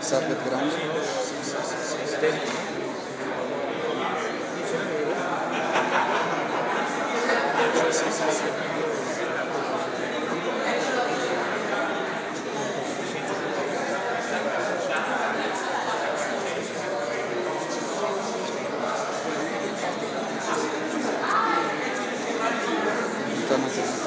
Sardet grande. Thank you. と思ます。